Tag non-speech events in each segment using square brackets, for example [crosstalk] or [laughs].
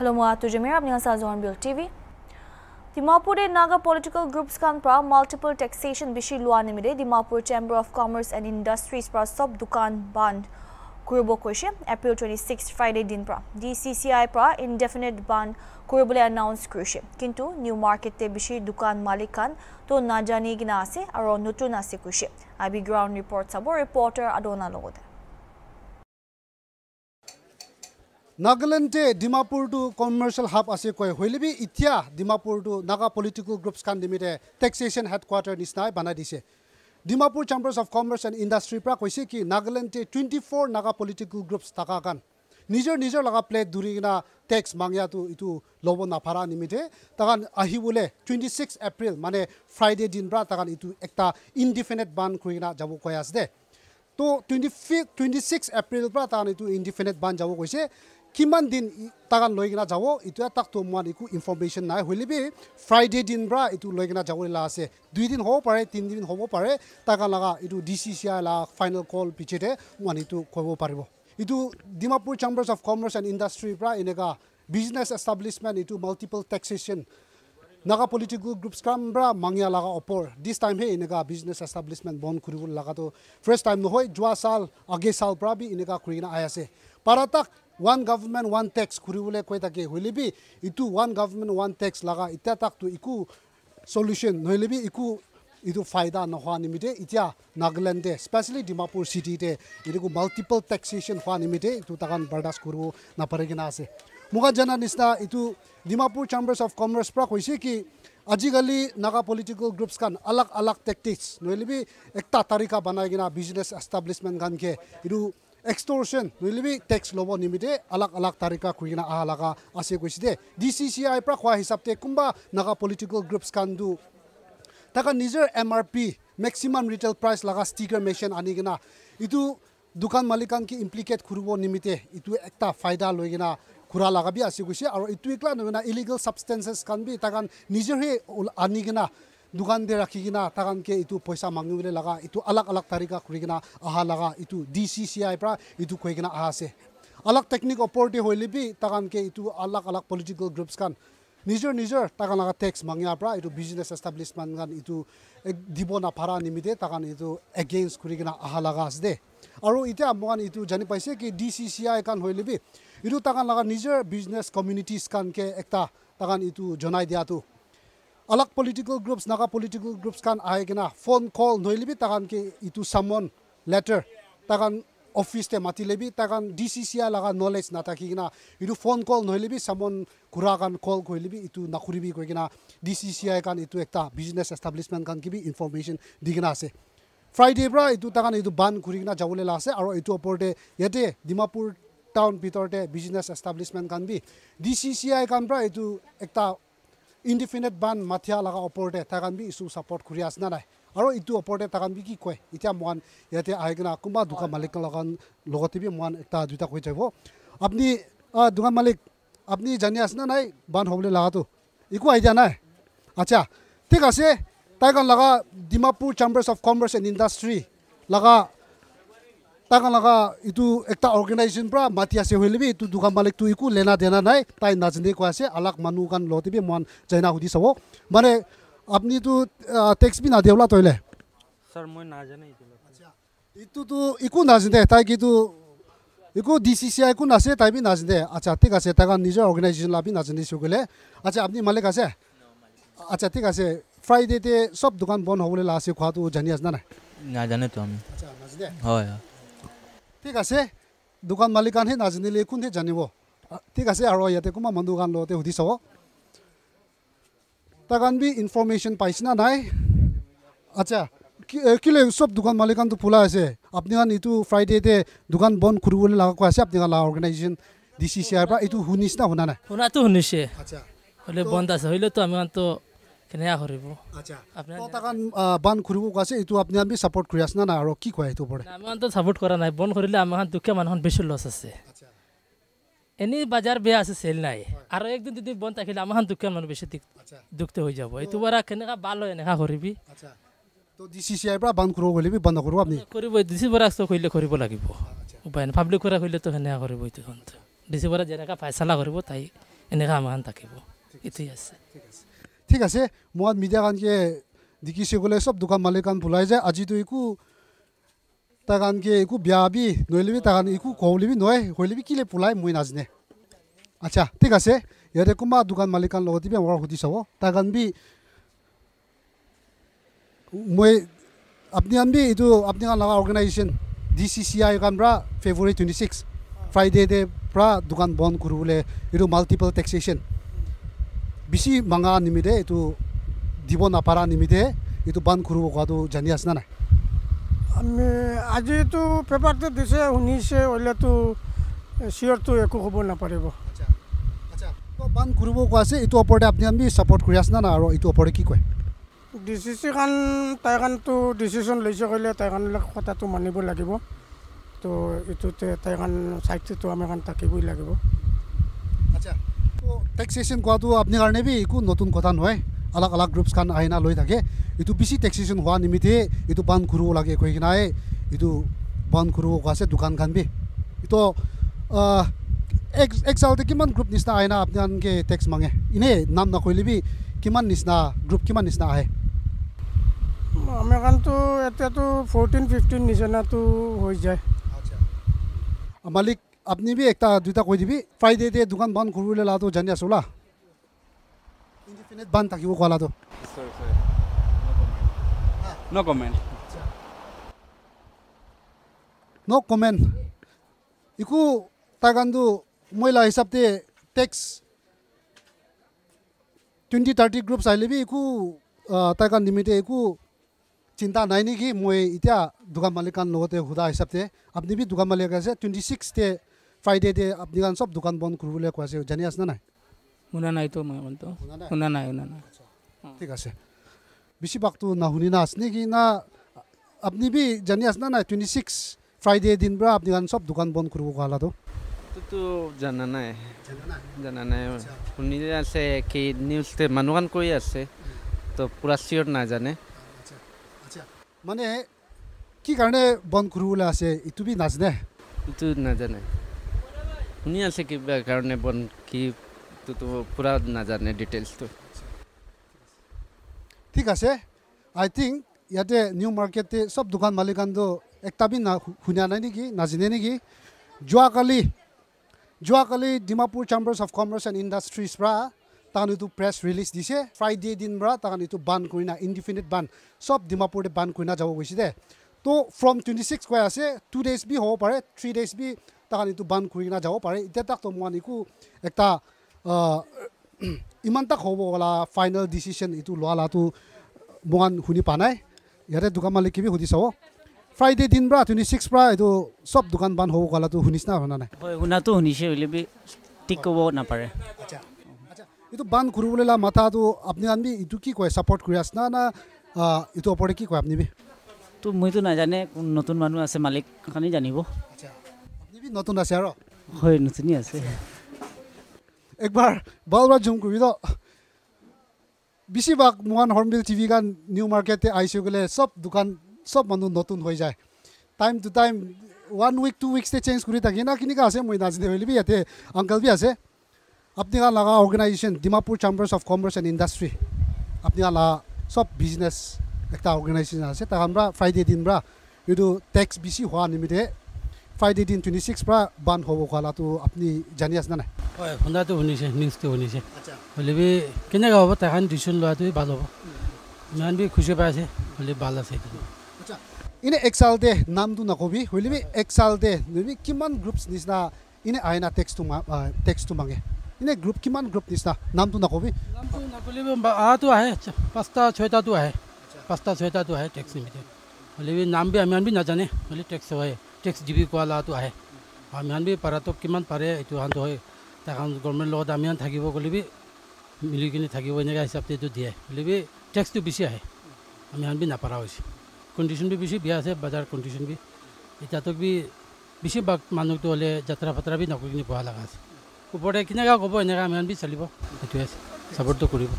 Hello, Mua Tujamir, apni sa Zornbill TV. Dimapur Naga political groups kan pra multiple taxation bishi lua nimide Dimapur Chamber of Commerce and Industries pra sob dukan April twenty six Friday দিন পৰা D C C আইৰ পৰা indefinite বান কৰিবলৈ announce কৰিছে কিন্তু new মাৰ্কেটে বেছি দোকান মালিক খান তো নাজানি কিনা আছে আৰু নতুন আছে কৈছে I B ground report sub reporter আদনাৰ লগতে নাগালেণ্ডে ডিমাপুৰটো কমাৰ্চিয়েল হাব আছে কয়। হ'লেবি এতিয়া ডিমাপুৰটো নাগা পলিটিকেল গ্ৰুপছ খান নিমিতে টেক্সেশ্যন হেডকোৱাৰ্টাৰ নিচিনাই বনাই দিছে। Dimapur chambers of commerce and ইণ্ডাষ্ট্ৰীৰ পৰা কৈছে কি নাগালেণ্ডে twenty four Naga political groups থকা কাৰণ নিজৰ নিজৰ লগা প্লেট ধৰি কিনা টেক্স মাঙিয়াটো এইটো ল'ব নাপাৰা নিমিতে তাহান আহিবলৈ টুৱেণ্টি ছিক্স এপ্ৰিল মানে ফ্ৰাইডে দিন পৰা তাহান এইটো এটা ইনডিফিনেট বান কৰি কিনা যাব কৈ আছে দে। তো টুৱেণ্টি ফিফ টুৱেণ্টি ছিক্স এপ্ৰিলৰ পৰা তাহান এইটো ইনডিফিনেট বান যাব কৈছে। কিমান দিন তাকান লৈ কিনা যাব এইটো তাকতো মই একো ইনফৰ্মেশ্যন নাই। হ'লেবি ফ্ৰাইডে দিন পৰা এইটো লৈ কিনা যাবলৈ আছে। দুইদিন হ'ব পাৰে তিনিদিন হ'ব পাৰে তাকান লগা এইটো ডি চি চি আই লগা ফাইনেল কল পিছতে মই এইটো ক'ব পাৰিব। এইটো Dimapur chambers of commerce and ইণ্ডাষ্ট্ৰীৰ পৰা এনেকুৱা বিজনেছ এষ্টাব্লিছমেণ্ট এইটো multiple taxation Naga political groups কাম পৰা মাঙিয়া লগা ওপৰ দিছ টাইমহে এনেকুৱা বিজনেছ এষ্টাব্লিছমেণ্ট বন্ধ কৰিব লগাটো। ফাৰ্ষ্ট টাইম নহয় যোৱা চাল আগে চাল পৰা বি এনেকুৱা কৰি কিনে আহি আছে। পাৰা তাক ওৱান গভৰ্ণমেণ্ট ওৱান টেক্স কৰিবলৈ কৈ থাকে হ'লেবি ইটো ওৱান গভৰ্ণমেণ্ট ওৱান টেক্স লগা এতিয়া তাকতো একো চলিউশ্যন নহ'লেবি একো এইটো ফাইদা নোহোৱা নিমিত্তে এতিয়া নাগালেণ্ডে স্পেচিয়েলি ডিমাপুৰ চিটিতে এইটো মাল্টিপল টেক্সেশ্যন হোৱা নিমিত্তে এইটো তাকান বাৰ্দাছ কৰিব নাপাৰে কিনা আছে মোক জনা নিচিনা এইটো ডিমাপুৰ চেম্বাৰ্ছ অফ কমাৰ্চ পৰা কৈছে কি আজিকালি নাগা পলিটিকেল গ্ৰুপছ খান আলাগ আলাগ টেকটিক্স নহ'লেবি একটা তাৰিকা বনাই কিনা বিজনেছ এষ্টাব্লিছমেণ্ট খানকে এইটো কৰি কিনে অহা লগা আছে কৈছে দে ডি চি চি আইৰ পৰা কোৱা হিচাপতে কোনোবা নাগা পলিটিকেল গ্ৰুপছ খানটো তাকে নিজৰ M R P maximum retail price লগা ষ্টিকাৰ মেচিন আনি কিনা এইটো দোকান মালিকানকে ইমপ্লিকেট কৰিব নিমিত্তে এইটো এটা ফাইদা লৈ কিনা ঘূৰা লগা বি আছে কৈছে আৰু এইটো একলা নহয় না ইলিগেল ছাবষ্টেঞ্চেছ খান বি তাকান নিজৰহে আনি কিনা দোকান দি ৰাখি কিনা তাকানকে এইটো পইচা মাঙিবলৈ লগা এইটো আলাগ আলাগ তাৰিকা কৰি কিনা অহা লগা এইটো ডি চি চি আইৰ পৰা এইটো কৈ কিনা অহা আছে আলাগ টেকনিক অপৰটি হ'লে বি তাকানকে এইটো আলাগ আলাগ পলিটিকেল গ্ৰুপছ খান নিজৰ নিজৰ তাকান লগা টেক্স মাঙিয়াৰ পৰা এইটো বিজনেছ এষ্টাব্লিছমেণ্ট খান এইটো দিব নাপাৰা নিমিত্তে তাকান এইটো এগেইনষ্ট কৰি কিনে অহা লগা আছে দে আৰু এতিয়া মই এইটো জানি পাইছে কি ডি চি চি আই খান হ'লে বি এইটো তাকান লগা নিজৰ বিজনেছ কমিউনিটিজ খানকে এটা তাকান এইটো জনাই দিয়াটো আলাগ political groups Naga political groups খান আহি কিনা ফোন কল নহ'লে বি তাকানকে এইটো চামন লেটাৰ তাকান অফিচতে মাতিলে বি তাকান ডি চি চি আই লগা নলেজ নাথাকি কিনা এইটো ফোন কল নহ'লে বি চামন ঘূৰা কাণ কল কৰিলে বি এইটো নকৰিবি কৈ কিনা ডি চি চি আই কাণ এইটো এটা বিজনেছ এষ্টাব্লিছমেণ্ট কাণ কিবি ইনফৰ্মেশ্যন দি কিনা আছে ফ্ৰাইডেৰ পৰা এইটো তাকান এইটো বান ঘূৰি কিনা যাবলৈ আছে আৰু এইটো ওপৰতে ইয়াতে ডিমাপুৰ টাউন ভিতৰতে বিজনেছ এষ্টাব্লিছমেণ্ট কাণ বি ডি চি চি আই কাণ পৰা এইটো এটা ইনডিফিনেট বান মাথিয়া লগা ওপৰতে তাকান বি ইছ্যু ছাপৰ্ট কৰি আছে না নাই আৰু এইটো ওপৰতে তাকান বি কি কয় এতিয়া মহান ইয়াতে আহি কিনে কোনোবা দোকান মালিক লগান লগতে বি মহান এটা দুটা কৈ যাব আপুনি দোকান মালিক আপুনি জানি আছে না নাই বান হ'বলৈ লগাটো একো আইডিয়া নাই আচ্ছা ঠিক আছে তাইকান লগা Dimapur chambers of commerce and industry লগা লগা এইটো এটা অৰ্গেনাইজেশ্যন পৰা মাতি আছে হ'লে বি এইটো দোকান মালিকটো একো লেনা দেনা নাই তাই নাজানে কৈ আছে আলাক মানুহ কান লওঁতে বি মহান জাইনা সুধি চাব মানে আপুনিতো টেক্স বি নাদিয়লা তইলে স্যার মই নাজানে এইটোতো একো নাজানে তাই কিন্তু একো ডি চি চি আই একো নাছে তাই বি নাজানে আচ্ছা ঠিক আছে তাই নিজৰ অৰ্গেনাইজেশ্যন লাভি নাজানে চকলে আচ্ছা আপুনি মালিক আছে আচ্ছা ঠিক আছে ফ্ৰাইডেতে চব দোকান বন্ধ হ'বলৈ আছে খোৱাটো জানি আছে না নাই নাজানে তো আমি আচ্ছা নাজানে হয় হয় ঠিক আছে দোকান মালিকানহে নাজানিলে কোনহে জানিব ঠিক আছে আৰু ইয়াতে কোনোবা মানুহ দোকান লগতে সুধি চাব তাকান বি ইনফৰ্মেশ্যন পাইছে না নাই আচ্ছা কেলে চব দোকান মালিকানটো খোলা আছে আপুনি খান এইটো ফ্ৰাইডেতে দোকান বন্ধ কৰিবলৈ লগা কৈ আছে আপুনি খান organisation D C C R পৰা এইটো শুনিছে না শুনা নাই শুনাটো শুনিছে আচ্ছা হ'লে বন্ধ আছে হ'লেতো আমি তো কেনেকৈ তাকান বান ঘূৰিব কৈ আছে এইটো আপুনি আমি ছাপৰ্ট কৰি আছে না নাই? আৰু কি কয় এইটো ওপৰত? আমাৰতো ছাপোৰ্ট কৰা নাই। বন্ধ কৰিলে আমাৰ দুখীয়া মানুহৰ বেছি লছ আছে। এনেই বজাৰ বেয়া আছে চেল নাই। আৰু একদিন দুদিন বন্ধ থাকিলে আমাৰ দুখীয়া মানুহ বেছি দুখটো হৈ যাব। এইটো পৰা কেনেকৈ ভাল হয় এনেকুৱা কৰিবি? আচ্ছা। তো ডি চি চি আইৰ পৰা বান ঘূৰিব গ'লে বন্ধ কৰিব আপুনি? কৰিব ডিচি পৰা কৰিলে কৰিব লাগিব। উপায় নাই। পাব্লিক পৰা কৰিলেতো সেনেকুৱা কৰিব এইটো ডিচি পৰা যেনেকৈ ফাইচলা কৰিব তাই এনেকৈ আমাখান থাকিব। এইটোৱে আছে। ঠিক আছে। মই মিডিয়া কাণকে দেখিছে বোলে চব দোকান মালিক কাণ ভুলাই যায় আজিতো একো তাৰ কাণকে একো বেয়া বি নহ'লে তাৰ কাৰণে একো ক'বলৈ নহয় হ'লে বি কেলে পলাই মই নাজানে। আচ্ছা ঠিক আছে ইয়াতে কোনোবা দোকান মালিক কাণ লগতে বি সুধি চাব তাৰ কাৰণ বি মই আপুনি কাণ বি এইটো আপুনি কাণ লগা organisation D C C I February twenty six ফ্ৰাইডেতে পৰা দোকান বন্ধ কৰিবলৈ এইটো মাল্টিপল টেক্সেশ্যন বেছি মাঙা নিমিত্তে এইটো দিব নাপাৰা নিমিত্তে এইটো বান্ধ কৰিব কোৱাটো জানি আছে না নাই আমি আজিতো পেপাৰটো দিছে শুনিছে হ'লেতো চিয়ৰটো একো হ'ব নাপাৰিব বান্ধ কৰিব কোৱা আছে এইটো ওপৰতে আপুনি আমি ছাপৰ্ট কৰি আছে না নাই আৰু এইটো ওপৰতে কি কয় ডি চি চি খান তাই কাৰণটো ডিচিশ্যন লৈছে ক'লে তাই কাৰণবিলাক কথাটো মানিব লাগিব তো এইটোতে তাই কাৰণ চাইডটোতো আমি কাৰণ থাকিবই লাগিব আচ্ছা টেক্সেশ্যন কোৱাটো আপুনি কাৰণে বি একো নতুন কথা নহয়। আলাগ আলাগ গ্ৰুপছ খান আইনা লৈ থাকে। এইটো বেছি টেক্সেশ্যন হোৱা নিমিত্তে এইটো বান্ধ কৰিব লাগে কৈ কিনাই এইটো বন্ধ কৰিব কোৱা আছে দোকান খান বি। এইটো এক এক চাওঁতে কিমান গ্ৰুপ নিচিনা আহে না আপোনালোকে টেক্স মাঙে? এনেই নাম নকৰিলে বি কিমান নিচিনা গ্ৰুপ কিমান নিচিনা আহে? আমি কাৰণটো এতিয়াতো ফৰ্টিন ফিফটিন নিচিনাটো হৈ যায়। মালিক আপনি বি একটা দুইটা কৈ দিবি ফ্ৰাইডেতে দোকান বন্ধ কৰিবলৈ লাটো জানি আছো লা ইনডিফিনিট বান্ধ থাকিব কোৱালাটো Sorry, sorry. No comment. No' comment একো তাৰ কাৰণটো মহিলা হিচাপতে টেক্স টুৱেণ্টি থাৰ্টি গ্ৰুপছ আহিলে বি একো তাৰ কাৰণ নিমিত্তে একো চিন্তা নাই নেকি মই এতিয়া দোকান মালিকান লগতে সোধা হিচাপতে আপুনি বি দোকান মালিক আছে টুৱেণ্টি ছিক্সতে ফ্ৰাইডেতে আপুনি কাৰণ চব দোকান বন্ধ কৰিবলৈ কোৱা আছে জানি আছে না নাই শুনা নাইতো মই ইমানটো শুনা নাই? শুনা নাই শুনা নাই ঠিক আছে বেছিভাগটো নাশুনি না আছে নেকি না আপুনি বি জানি আছে না নাই টুৱেণ্টি ছিক্স ফ্ৰাইডে দিন পৰা আপুনি কাৰণ চব দোকান বন্ধ কৰিব কোৱালাটো এইটোতো জানা নাই জানা নাই শুনি আছে কি নিউজতে মানুহখন কৈ আছে তো পূৰা চিয়ৰ নাজানে মানে কি কাৰণে বন্ধ কৰিবলৈ আছে এইটো বি নাজানে এইটো নাজানে শুনি আছে কিবা কাৰণে বন কি এইটোতো পূৰা নাজানে ডিটেইলছটো ঠিক আছে। আই থিংক ইয়াতে নিউ মাৰ্কেটে চব দোকান মালিকানটো একটা বি না শুনা নাই নেকি? নাজানে নেকি? যোৱাকালি যোৱাকালি Dimapur chambers of commerce and industries পৰা তাহান এইটো প্ৰেছ ৰিলিজ দিছে। ফ্ৰাইডে দিন পৰা তাহান এইটো বান কৰি না ইনডিফিনিট বান চব ডিমাপুৰতে বান কৰি না যাব গৈছে দে। তো ফ্ৰম টুৱেণ্টি ছিক্স কৈ আছে টু ডেইজ বি হ'ব পাৰে থ্ৰী ডেইজ বি তাহান এইটো বান কৰি কিনে যাব পাৰে এতিয়া তাকতো মই একো এটা ইমান তাক হ'ব গলা ফাইনেল ডিচিশ্যন এইটো লোৱালাটো মই শুনি পোৱা নাই ইয়াতে দোকান মালিকে বি সুধি চাব ফ্ৰাইডে দিন পৰা টুৱেণ্টি ছিক্স পৰা এইটো চব দোকান বান হ'ব গলাটো শুনিছ না শুনা নাই হয় শুনাটো শুনিছে হ'লে বি ঠিক ক'ব নাপাৰে আচ্ছা আচ্ছা এইটো বান কৰিবলৈ লা মাথাটো আপুনি আনবি এইটো কি কয় ছাপৰ্ট কৰি আছে না না এইটো ওপৰতে কি কয় আপুনি তো মইতো নাজানে কোন নতুন মানুহ আছে মালিক খানি জানিব আচ্ছা নতুন আছে আৰু। হয় নতুনেই আছে। একবাৰ বাৰ জুম কৰিবি বেছিভাগ মোহান হৰ্ণবিল টিভি গান নিউ মাৰ্কেটে আহিছে গ'লে চব দোকান চব মানুহ নতুন হৈ যায়। Time to time one week two উইকছতে change কৰি থাকে। না কেনেকুৱা আছে মই নাজানে। হ'লে বি ইয়াতে আংকল বি আছে। আপুনি গান লগা organisation Dimapur chambers of commerce and industry আপুনি লগা চব বিজনেছ একটা অৰ্গেনাইজেশ্যন আছে। তাৰ পৰা ফ্ৰাইডে দিন পৰা এইটো টেক্স বেছি হোৱা নিমিত্তে ফ্ৰাইডে দিন টুৱেণ্টি ছিক্স পৰা বান হ'ব খোৱাটো আপুনি জানি আছে নে নাই হয় শুনাটো শুনিছে নিউজটো শুনিছে হ'লে বি কেনেকৈ হ'ব তাহান ডিচিশ্যন লোৱাটোৱে ভাল হ'ব ইমান বি খুচি পাই আছে হ'লে ভাল আছে এনে এক চালতে নামটো নকবি হ'লে বি এক চালতে কিমান গ্ৰুপছ নিচিনা এনে আহে না টেক্সটো টেক্সটো মাগে এনে গ্ৰুপ কিমান গ্ৰুপ নিচিনা নামটো নকবি নামটো আহাটো আহে পাঁচটা ছয়টাটো আহে পাঁচটা ছয়টাটো আহে টেক্স নিমিতে হ'লে নাম বি ইমান বি নাজানে হ'লে টেক্স হয় টেক্স দিবি কোৱা লাটো আহে ইমান বি পাৰাটো কিমান পাৰে এইটো সান্ত হয়। তাহান গভৰ্ণমেণ্ট লগত আমি থাকিব গ'লে বি মিলি কিনি থাকিব এনেকুৱা হিচাপতে এইটো দিয়ে। হ'লে বি টেক্সটো বেছি আহে। আমি আন বি নাপাৰা হৈছে। কণ্ডিশ্যন বি বেছি বেয়া আছে বজাৰ কণ্ডিশ্যন বি। এতিয়াতো বি বেছিভাগ মানুহটো হ'লে যাত্ৰা ফাত্ৰা বি নকৰি কিনি পঢ়া লগা আছে। ওপৰতে কেনেকুৱা ক'ব এনেকৈ আমি আন বি চলিব। সেইটোৱে আছে। ছাপৰ্টটো কৰিব।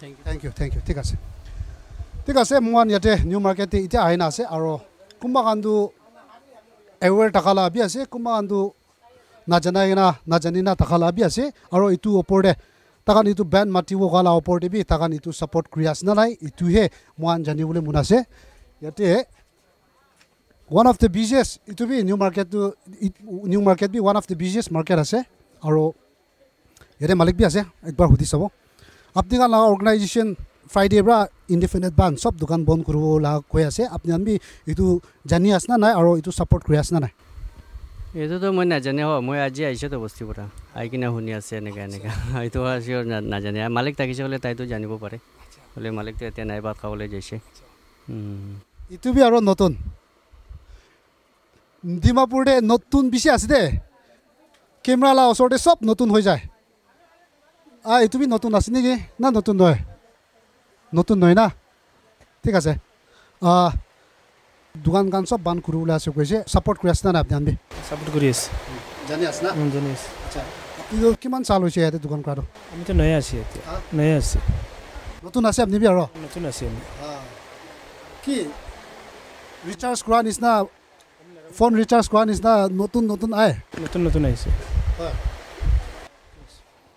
Thank you thank you thank you ঠিক আছে। ঠিক আছে মোৰ ইয়াতে নিউ মাৰ্কেটে এতিয়া আহি না আছে। আৰু কোনোবা কানটো এৱেৰ টকা লাভি আছে কোনোবা কানটো নাজানাই না নাজানি না তাকালা বি আছে আৰু এইটো ওপৰতে তাকান এইটো বেণ্ড মাতিব কালা ওপৰতে বি তাকান এইটো ছাপৰ্ট কৰি আছে না নাই এইটোহে মই জানিবলৈ মন আছে ইয়াতে ওৱান অফ দ্য বিজিয়েষ্ট এইটো বি নিউ মাৰ্কেটটো new market B one of the biggest market আছে আৰু ইয়াতে মালিক বি আছে একবাৰ সুধি চাব আপুনি কালা অৰ্গেনাইজেশ্যন ফ্ৰাইডেৰ পৰা ইণ্ডিপেণ্ডেণ্ট বান চব দোকান বন্ধ কৰিব লগা কৈ আছে আপুনি আমি এইটো জানি আছে না নাই আৰু এইটো ছাপৰ্ট কৰি আছে না নাই এইটোতো মই নাজানে হয় মই আজি আহিছোঁতো বস্তিৰ পৰা আহি কিনে শুনি আছে এনেকৈ এনেকৈ এইটো চিয়ৰ নাজানে মালিক থাকিছে বোলে তাইতো জানিব পাৰে বোলে মালিকটো এতিয়া নাই ভাত খাবলৈ যাইছে এইটো বি আৰু নতুন ডিমাপুৰতে নতুন বেছি আছে দে কেমেৰালা ওচৰতে চব নতুন হৈ যায় আ এইটো বি নতুন আছে নেকি না নতুন নহয় নতুন নহয় না? ঠিক আছে। দোকান গান চব বান কৰিবলৈ আছে কৈছে ছাপৰ্ট কৰি আছে না আপুনি আমি ছাপোৰ্ট কৰি আছে। জানি আছে না? জানি আছে। আচ্ছা আপুনি কিমান চাল হৈছে ইয়াতে দোকান কৰাটো? আমিতো নয়ে আছি এতিয়া নয়ে আছে। নতুন আছে আপুনি আৰু? নতুন আছে আমি কি? ৰিচাৰ্জ কৰা নিচিনা ফোন ৰিচাৰ্জ কৰা নিচিনা নতুন নতুন আহে? নতুন নতুন আহিছে।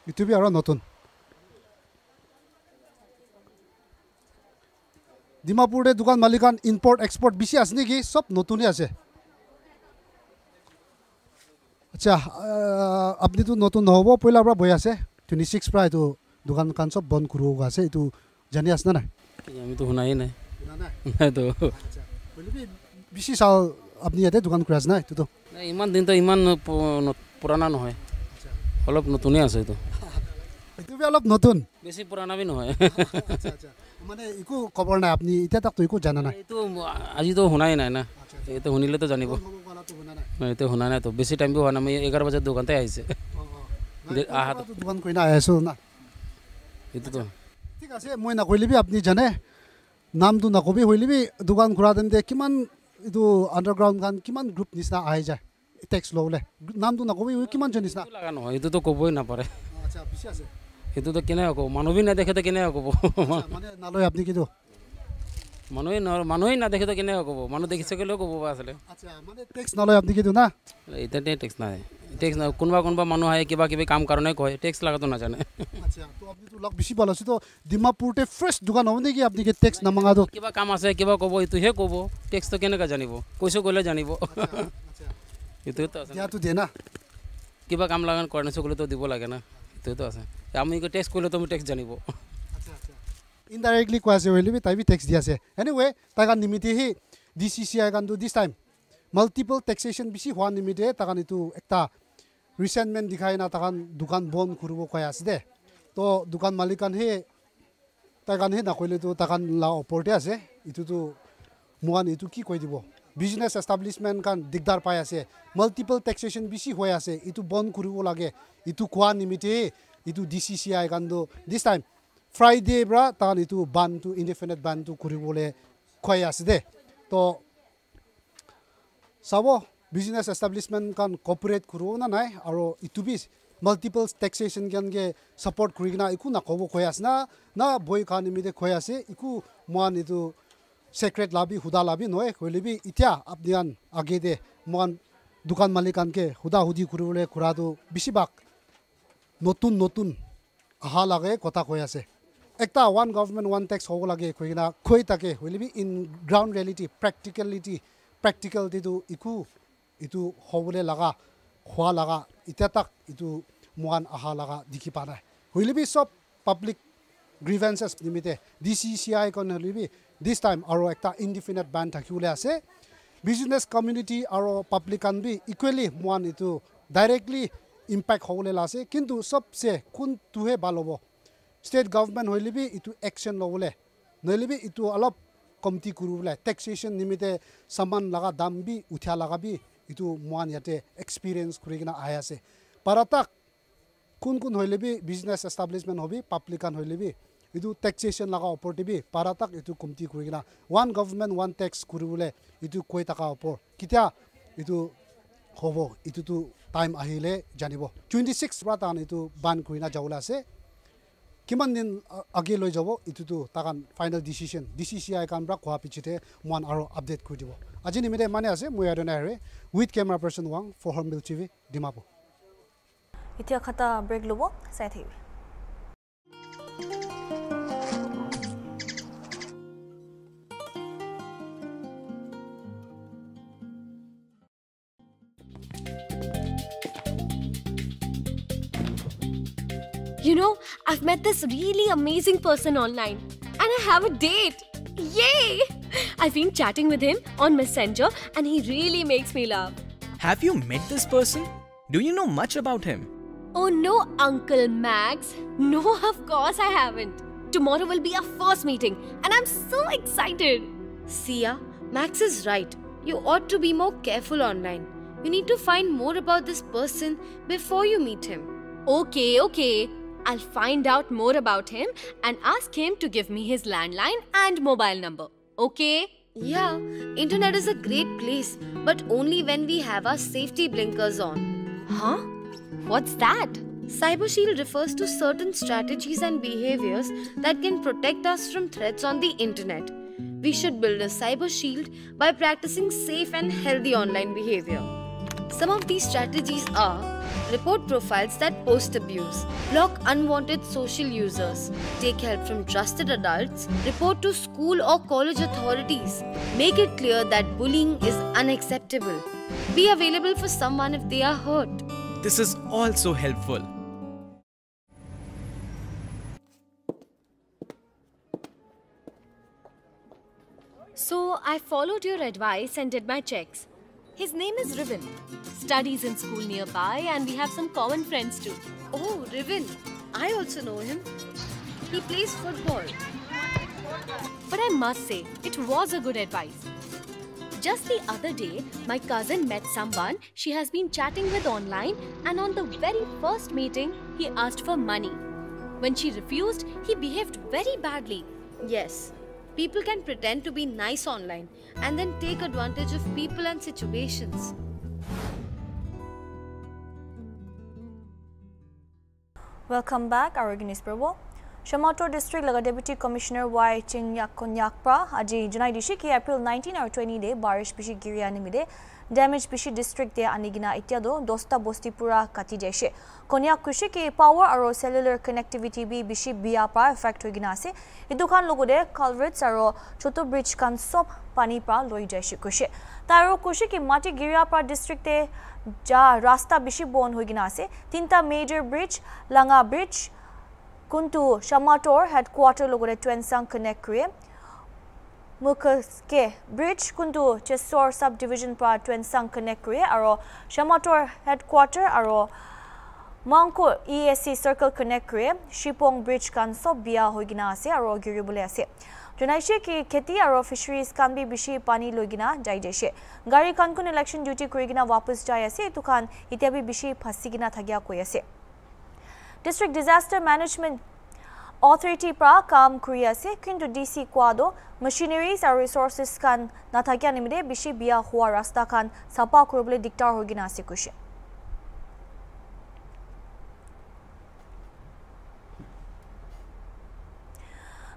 ইটো বি আৰু নতুন? ডিমাপুৰতে দোকান মালিকান ইম্পৰ্ট এক্সপৰ্ট বেছি আছে নেকি? চব নতুনেই আছে। আচ্ছা আপুনিতো নতুন নহ'ব পইলাৰ পৰা বহি আছে। টুৱেণ্টি ছিক্স পৰা এইটো দোকান দোকান চব বন্ধ কৰিব আছে। এইটো জানি আছে নাই? আমিতো শুনাই নাই। নাইতো। বেছি চাউল আপুনি ইয়াতে দোকান কৰি আছে নাই এইটোতো? ইমান দিনতো ইমান পুৰণা নহয়। অলপ নতুনেই আছে এইটো। এইটো বি অলপ নতুন। বেছি পুৰণা বি নহয় মানে একো খবৰ নাই আপুনি এতিয়া তাকতো একো জানা নাই? এইটো আজিতো শুনাই নাই না। এইটো শুনিলেতো জানিব। এইটো শুনা নাইতো বেছি টাইম হোৱা নাই মই এঘাৰ বজাত দোকানতে আহিছে। দোকান কৰি নাই আছোঁ না। এইটোতো। ঠিক আছে মই নকৰিলেবি আপুনি জানে। নামটো নকবি হ'লেবি দোকান ঘূৰা তেন্তে কিমান এইটো আণ্ডাৰগ্ৰাউণ্ড গান কিমান গ্ৰুপ নিচিনা আহি যায় টেক্স ল'বলৈ। নামটো নকবি কিমানজন নিচিনা। নহয় এইটোতো ক'বই নাপাৰে। আচ্ছা বেছি আছে। সেইটোতো কেনেকৈ ক'ব? মানুহ বি নেদেখেতো কেনেকৈ ক'ব? নলয় আপুনি কিন্তু। মানুহে ন মানুহেই নেদেখেতো কেনেকৈ ক'ব? মানুহ দেখিছে গ'লেও ক'ব আছিলে। আচ্ছা মানে টেক্স নলয় আপুনি কিন্তু না? এতিয়াতে টেক্স নাই। টেক্স নাই। কোনোবা কোনোবা মানুহ আহে কিবা কিবি কাম কাৰণে কয়। টেক্স লগাটো নাজানে। তো লগ বেছি ভাল আছে তো ডিমাপুৰতে ফ্ৰেছ দোকান হ'ব নেকি আপুনি টেক্স নামাঙাটো? কিবা কাম আছে কিবা ক'ব এইটোহে ক'ব। টেক্সটো কেনেকৈ জানিব? কৈছোঁ ক'লে জানিব। এইটোতো আছে দিয়াটো দিয়ে না? কিবা কাম লগা কৰ্ণেশ্বৰ গ'লেতো দিব লাগে না। এইটোতো আছে। আমি টেক্স কৰিলেতো আমি টেক্স জানিব। ইনডাইৰেক্টলি কৈ আছে হ'লে তাই বি টেক্স দি আছে। এনিৱে তাই কাৰণ নিমিত্তে C D C C I কাৰণটো দিছ টাইম মাল্টিপল টেক্সেশ্যন বেছি হোৱা নিমিত্তে তাকান এইটো এটা ৰিচেণ্টমেণ্ট দেখাই না তাকান দোকান বন্ধ কৰিব কৈ আছে দে। তো দোকান মালিকান সেই তাই কাৰণ সেই নকৰিলেতো তাকান লা ওপৰতে আছে। এইটোতো মোৱান এইটো কি কৈ দিব? বিজনেছ এষ্টাব্লিছমেণ্ট কাৰণ দিগদাৰ পাই আছে মাল্টিপল টেক্সেশ্যন বেছি হৈ আছে এইটো বন্ধ কৰিব লাগে এইটো কোৱা নিমিত্তে এইটো ডি চি চি আই কাৰণটো দিছ টাইম ফ্ৰাইডে পৰা তাহান এইটো বানটো ইণ্ডিপেণ্ডেণ্ট বানটো কৰিবলৈ খুৱাই আছে দে তো চাব বিজনেছ এষ্টাব্লিছমেণ্ট কাৰণ কপাৰেট কৰিব না নাই আৰু ইটো বি মাল্টিপল টেক্সেশ্যন কাৰণকে ছাপৰ্ট কৰি কিনে একো নক'ব কৈ আছে না না বৈ কাৰণ নিমিত্তে কৈ আছে একো মহান এইটো ছেক্ৰেট লাবি সুধা লাবি নহয় হ'লেবি এতিয়া আপুনি আগেদে মহান দোকান মালিকানকে সুধা সুধি কৰিবলৈ ঘূৰাটো বেছিভাগ নতুন নতুন অহা লাগে কথা কৈ আছে একটা ওৱান গভৰ্ণমেণ্ট ওৱান টেক্স হ'ব লাগে কৈ কিনে কৈ থাকে হ'লেবি ইন গ্ৰাউণ্ড ৰিয়েলিটি প্ৰেক্টিকেলিটি প্ৰেক্টিকেলিটিটো একো এইটো হ'বলৈ লগা হোৱা লগা এতিয়া তাক এইটো মহান অহা লগা দেখি পোৱা নাই হ'লেবি চব পাব্লিক গ্ৰিভেঞ্চেছ নিমিত্তে ডি চি চি আই কাৰণে হ'লেবি দিছ টাইম আৰু এটা ইণ্ডিপেণ্ডেণ্ট বেণ্ড থাকিবলৈ আছে বিজনেছ কমিউনিটি আৰু পাব্লিকান বি ইকুৱেলি মহান এইটো ডাইৰেক্টলি ইম্পেক্ট হ'বলৈ আছে কিন্তু চবচে কোনটোহে ভাল হ'ব ষ্টেট গভৰ্ণমেণ্ট হ'লেবি এইটো একশ্যন ল'বলৈ নহ'লেবি এইটো অলপ কমটি কৰিবলৈ টেক্সেশ্যন নিমিত্তে চামান লগা দাম বি উঠা লগা বি এইটো মহান ইয়াতে এক্সপিৰিয়েঞ্চ কৰি কিনে আহি আছে পাৰাতাক কোন কোন হ'লেবি বিজনেছ এষ্টাব্লিছমেণ্ট হ'বি পাব্লিকান এইটো টেক্সেশ্যন লগা ওপৰতে বি পাৰাতাক এইটো কমটি কৰি কিনে ওৱান গভৰ্ণমেণ্ট ওৱান টেক্স কৰিবলৈ এইটো কৈ থকা ওপৰ কেতিয়া এইটো হ'ব এইটোতো টাইম আহিলে জানিব টুৱেণ্টি ছিক্স পৰা তাহান এইটো বান কৰি না যাবলৈ আছে কিমান দিন আগে লৈ যাব এইটোতো তাকান final decision D C C I কাম পৰা কোৱা পিছতে মন আৰু আপডেট কৰি দিব আজি নিমিত্তে মানে আছে মই ইয়াতে নাই উইথ কেমেৰা পাৰ্চন ওৱাং ফৰ হৰ্মিল টিভি ডিমাপুৰ এতিয়া খাটা ব্ৰেক ল'ব চাই থাকিবি You know, I've met this really amazing person online and I have a date. Yay! I've been chatting with him on Messenger and he really makes me laugh. Have you met this person? Do you know much about him? Oh no, Uncle Max. No, [laughs] of course I haven't. Tomorrow will be our first meeting and I'm so excited. Sia, Max is right. You ought to be more careful online. You need to find more about this person before you meet him. Okay, okay. I'll find out more about him and ask him to give me his landline and mobile number. Okay? Yeah, internet is a great place, but only when we have our safety blinkers on. Huh? What's that? Cyber Shield refers to certain strategies and behaviors that can protect us from threats on the internet. We should build a cyber shield by practicing safe and healthy online behavior. Some of these strategies are report profiles that post abuse, block unwanted social users, take help from trusted adults, report to school or college authorities, make it clear that bullying is unacceptable, be available for someone if they are hurt. This is also helpful. So I followed your advice and did my checks. His name is Riven. Studies in school nearby, and we have some common friends too. Oh, Riven. I also know him. He plays football. But I must say, it was a good advice. Just the other day, my cousin met someone she has been chatting with online, and on the very first meeting, he asked for money. When she refused, he behaved very badly. Yes, people can pretend to be nice online and then take advantage of people and situations. Welcome back, our Guinness Provo. Shamator District laga Deputy Commissioner Y Chingyak Konyak pra aji Junai dishi ki April 19 or 20 de barish bishi giriya nimide damage bishi district de anigina itya do dosta bosti pura kati jaishe Konyak kushi ki power aro cellular connectivity bi bishi biya pra effect hoigina ase idu khan logo de culverts aro choto bridge kan sop pani pra loi jaishe kushi taro kushi ki mati giriya pra district de ja rasta bishi bon hoigina ase tinta major bridge langa bridge kuntu shamator headquarter logore twensang connect kre mukaske bridge kuntu chesor subdivision pa twensang connect kre aro shamator headquarter aro mangko esc circle connect kre shipong bridge kan sob bia hoigina ase aro giribule ase Junaishe ki kheti aro fisheries kan bi bishi pani logina jai jeshe gari kan kun election duty kurigina wapas jai ase tu kan District Disaster Management Authority pra kam kuri ase kintu DC kwado machineries and resources kan nathakya nimide bishi bia huwa rasta kan sapa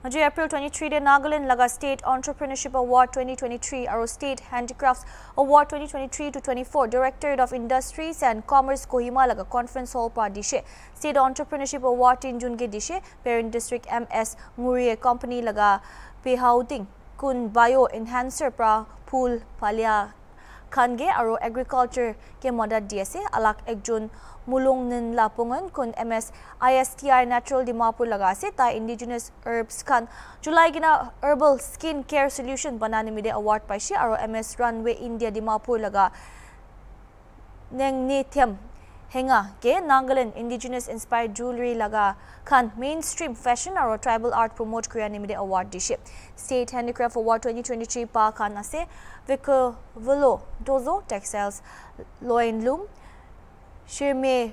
kurble diktar hogina ase kushe Aji April 23 de Nagaland laga State Entrepreneurship Award 2023 aro State Handicrafts Award 2023 to 24 Directorate of Industries and Commerce Kohima laga Conference Hall pa dishe State Entrepreneurship Award in June ge dishe Parent District MS Murie Company laga Pehouting kun Bio Enhancer pra pool palia খানগে আৰু agriculture কে মদত দি আছে আলাক একজন মুলুং নিন লাপুঙন কোন M S I S T I natural Dimapur লগা আছে তাই ইণ্ডিজিনাছ হাৰ্বছ খান জুলাই কিনা হাৰ্বল স্কিন কেয়াৰ চলিউশ্যন বনানি মিলে এৱাৰ্ড পাইছে আৰু M S runway India Dimapur লগা নেং हेंगा के नांगलन इंडिजिनस इंस्पायर्ड ज्वेलरी लगा खान मेन स्ट्रीम फ़ैशन और ट्राइबल आर्ट प्रमोट किया निमित्त अवार्ड दिशे। स्टेट हैंडीक्राफ्ट अवार्ड 2023 पा खाना से विक विलो डोजो टेक्सटाइल्स लोइन लूम, शिरमे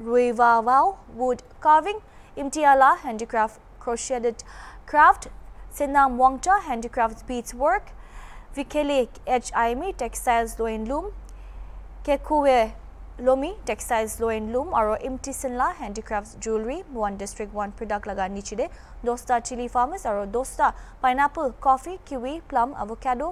रुइवावाओ, वुड कार्विंग, इम्तियाला हैंडीक्राफ्ट क्रोशेडेड क्राफ्ट सेनाम वांगचा हैंडीक्राफ्ट बीट्स वर्क, विकेले एच आई मी टेक्सटाइल्स लोइन लूम केकुए Lomi, textiles low and loom aro imtisinla handicrafts jewelry one district one product laga nichide dosta chili farmers aro dosta pineapple coffee kiwi plum avocado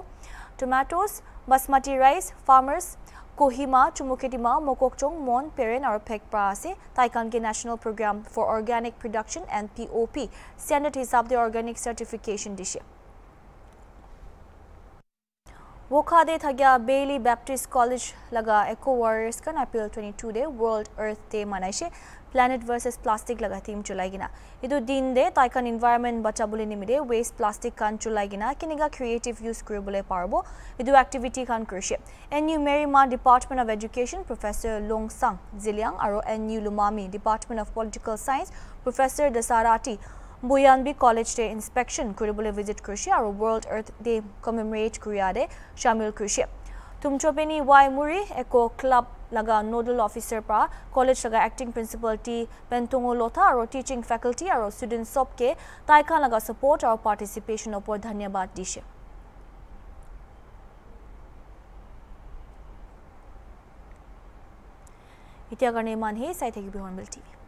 tomatoes basmati rice farmers Kohima, Chumuketima, Mokokchong, Mon, Perrin or Pekpra ase Taikanke National Program for Organic Production and POP standard hisab the organic certification this year. Wokhade thagya Bailey Baptist College laga Eco Warriors kan April 22 de World Earth Day manaise planet versus plastic laga theme chulai gina. Idu din de taikan environment bacha bole nimide waste plastic kan chulai gina. Kiniga creative use kuribole parbo. Idu activity kan kurshe NU Marymount Department of Education Professor Long Sang Ziliang aro NU Lumami Department of Political Science Professor Dasarati বুয়ানবি college day inspection কৰিবলৈ visit কৰিছে আৰু world আৰ্থ day কমেমৰেট কৰিয়াৰে চামিল কৰিছে তুমচপেনি Y মুৰি একো club লগা nodal officer পৰা কলেজ লগা acting principal T Pentungo Lotha আৰু টিচিং ফেকাল্টি আৰু ষ্টুডেণ্ট চবকে তাইকা লগা ছাপৰ্ট আৰু পাৰ্টিচিপেশ্যনৰ ওপৰত ধন্যবাদ দিছে এতিয়া কাৰণে ইমানহে চাই থাকিবি হৰ্ণবিল টিভি